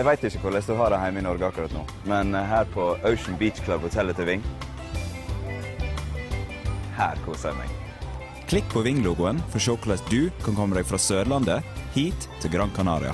Jeg veit ikke hvordan du har det hjemme i Norge akkurat nå, men eh, her på Ocean Beach Club hotellet til Ving Her koser jeg meg. Klikk på Ving-logoen for å se hvordan du kan komme deg fra Sørlandet hit til Gran Canaria.